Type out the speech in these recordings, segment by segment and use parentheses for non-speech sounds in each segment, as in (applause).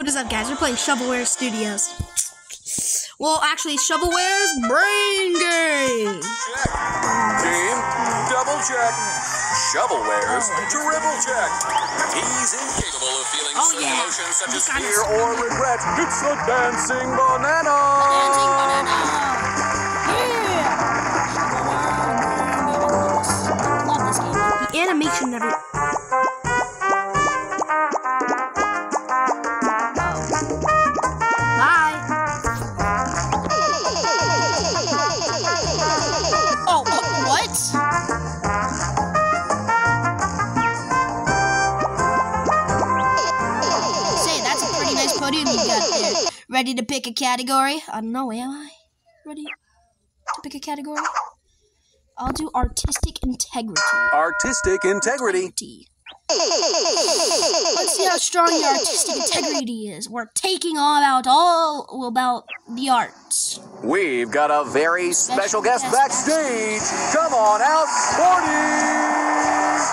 What is up, guys? We're playing Shovelware Studios. Well, actually, Shovelware's Brain Game. Check. Game. Double check. Shovelware's dribble check. He's incapable of feeling Oh, certain yeah. emotions such as fear or regret. It's the dancing banana. Dancing banana. Ready to pick a category? I don't know, am I? Ready to pick a category? I'll do artistic integrity. Artistic integrity. Integrity. Let's see how strong your artistic integrity is. We're taking all about all about the arts. We've got a very special Special guest guest backstage. Come on out, Sporties.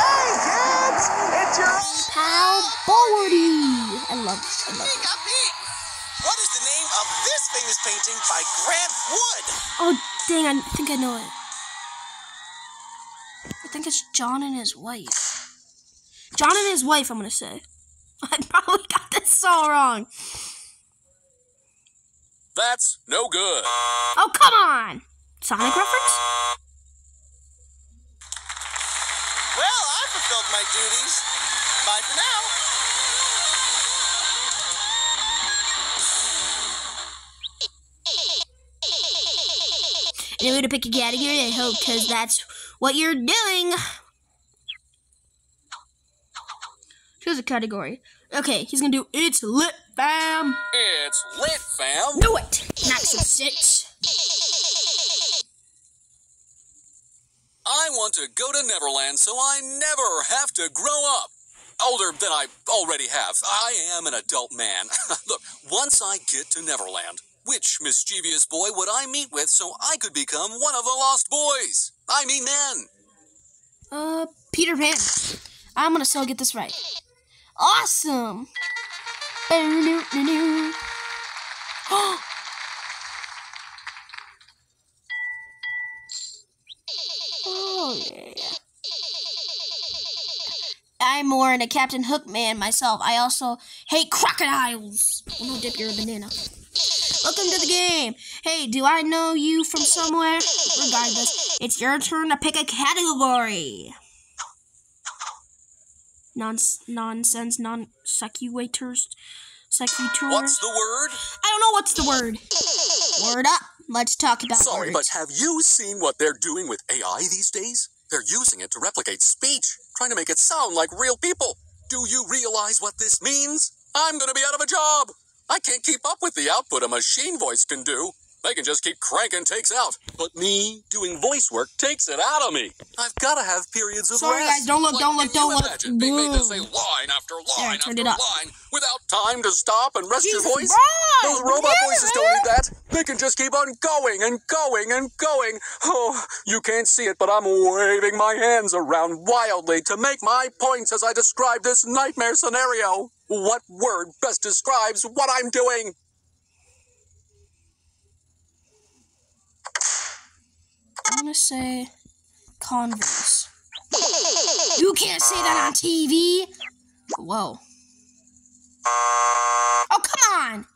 Hey, kids! It's your Pal Bordy. I love I love it. Painting by Grant Wood? Oh dang, I think I know it. I think it's John and his wife. John and his wife, I'm gonna say. (laughs) I probably got this all wrong. That's no good. Oh come on! Sonic reference? Well, I fulfilled my duties. Bye for now. And I'm gonna pick a category, I hope, because that's what you're doing. Choose a category. Okay, he's gonna do It's Lit Fam. It's lit, fam. Do it! So six. I want to go to Neverland so I never have to grow up. Older than I already have. I am an adult man. (laughs) Look, once I get to Neverland, which mischievous boy would I meet with so I could become one of the lost boys? I mean men. Uh, Peter Pan. I'm gonna still get this right. Awesome! Oh, (gasps) yeah. I'm more in a Captain Hook man myself. I also hate crocodiles. Oh, no, dip, you're a banana. Welcome to the game. Hey, do I know you from somewhere? Regardless, it's your turn to pick a category. Nons- nonsense, non sequiturs, sequiturs. What's the word? I don't know what's the word. Word up. Let's talk about Sorry, but have you seen what they're doing with AI these days? They're using it to replicate speech, trying to make it sound like real people. Do you realize what this means? I'm gonna be out of a job. I can't keep up with the output a machine voice can do. They can just keep cranking takes out. But me, doing voice work, takes it out of me. I've gotta have periods of Sorry, rest. guys, don't look, Like, don't look, don't look. Imagine being made to say line after line I after turned it up. line without time to stop and rest your voice. Those robot Yeah, voices don't need that. They can just keep on going and going and going. Oh, you can't see it, but I'm waving my hands around wildly to make my points as I describe this nightmare scenario. What word best describes what I'm doing? I'm gonna say Converse. You can't say that on TV. Whoa. Oh, come on.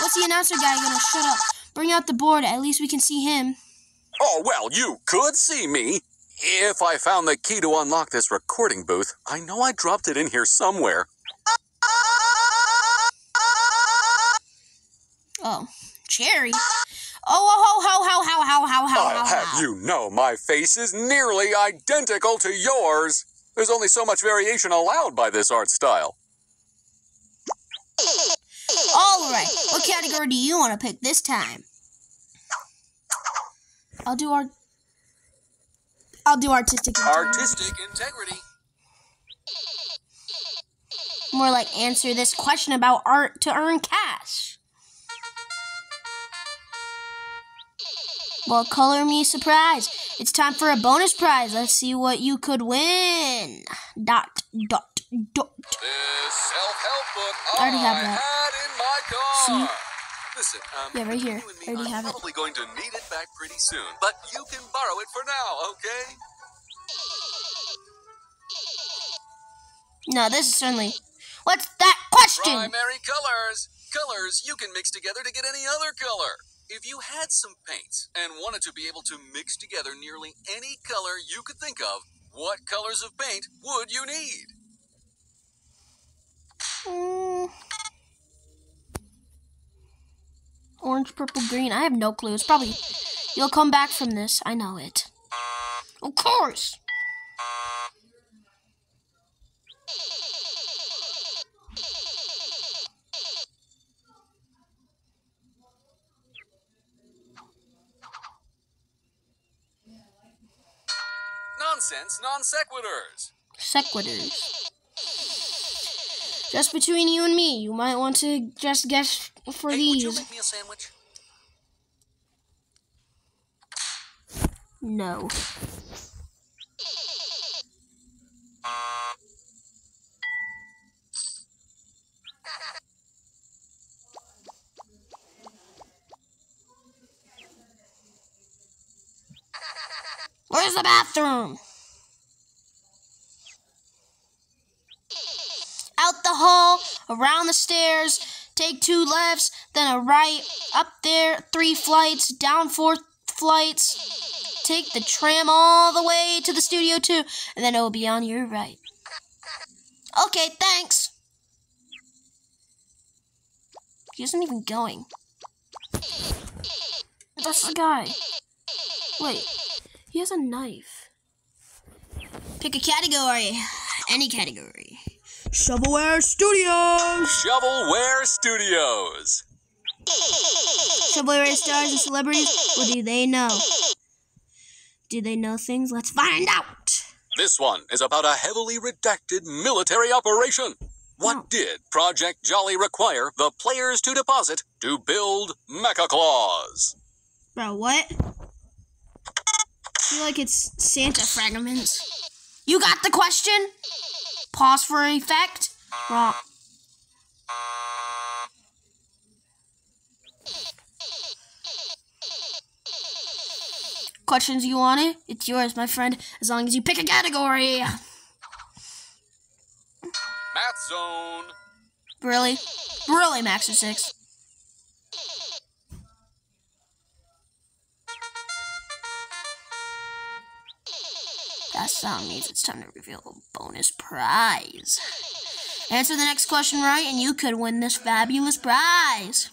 What's the announcer guy gonna shut up? Bring out the board. At least we can see him. Oh, well, you could see me. If I found the key to unlock this recording booth, I know I dropped it in here somewhere. Oh, Cherry. Oh, oh, ho, ho, ho, ho, ho, ho, ho, I'll ho, have ho. you know my face is nearly identical to yours. There's only so much variation allowed by this art style. All right. What category do you want to pick this time? I'll do art. I'll do artistic. integrity. Artistic integrity. More like answer this question about art to earn cash. Well, color me surprised. It's time for a bonus prize. Let's see what you could win. dot dot dot. This self-help book I already have that. had in my car. See? Listen, um, Yeah, right here. I already have it. probably going to need it back pretty soon, but you can borrow it for now, okay? No, this is certainly. What's that question? Primary colors. Colors you can mix together to get any other color. If you had some paints and wanted to be able to mix together nearly any color you could think of, what colors of paint would you need? Mm. Orange, purple, green. I have no clue. It's probably. You'll come back from this. I know it. Of course. Nonsense, non sequiturs. Sequiturs. Just between you and me, you might want to just guess for Hey, would you these. make me a sandwich? No. Where's the bathroom? Out the hall, around the stairs, take two lefts, then a right, up there, three flights, down four flights, take the tram all the way to the studio too, and then it will be on your right. Okay, thanks. He isn't even going. That's the guy. Wait, he has a knife. Pick a category. Any category. Shovelware Studios! Shovelware Studios. Shovelware stars and celebrities? What do they know? Do they know things? Let's find out! This one is about a heavily redacted military operation. What Oh. did Project Jolly require the players to deposit to build Mecha Claus? Bro, what? I feel like it's Santa fragments. You got the question? Pause for effect? Wrong. Questions you want it? It's yours, my friend, as long as you pick a category. Math Zone. Really? Really, Max or Six? That sound means it's time to reveal a bonus prize. Answer the next question right, and you could win this fabulous prize.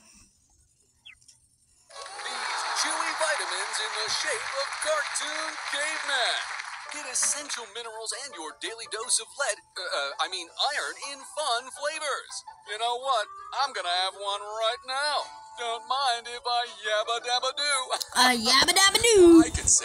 These chewy vitamins in the shape of cartoon cavemen. Get essential minerals and your daily dose of lead, uh, uh, I mean iron, in fun flavors. You know what? I'm gonna have one right now. Don't mind if I yabba dabba do. Uh, yabba dabba doo. I can say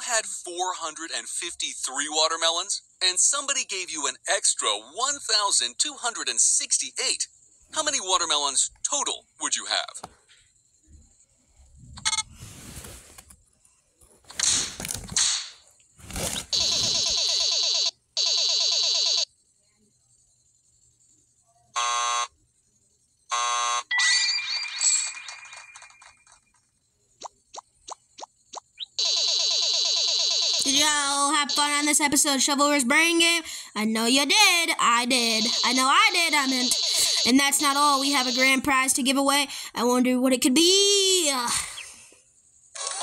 you had 453 watermelons and somebody gave you an extra 1,268, how many watermelons total would you have? Did y'all have fun on this episode of Brain Game? I know you did. I did. I know I did. I meant. And that's not all. We have a grand prize to give away. I wonder what it could be. I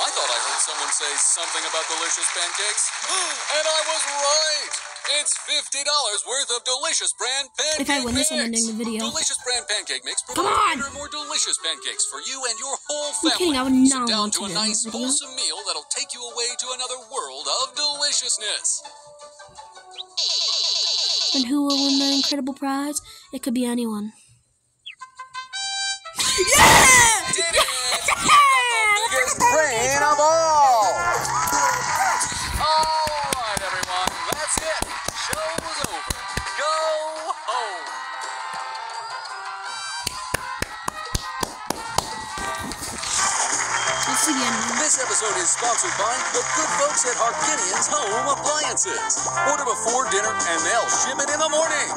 thought I heard someone say something about delicious pancakes. (gasps) and I was right. It's $50 worth of delicious brand pancake If I win this, I'm ending the video. Delicious brand pancake mix Come on! more delicious pancakes for you and your whole I'm kidding, I would Sit down to a nice, wholesome meal that'll take you away to another world of deliciousness. and who will win the incredible prize? It could be anyone. Yeah! Sponsored by the good folks at Harkinian's Home Appliances. Order before dinner and they'll ship it in the morning.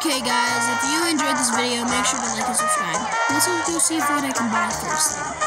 Okay, guys, if you enjoyed this video, make sure to like and subscribe. Let's go see what I can buy first.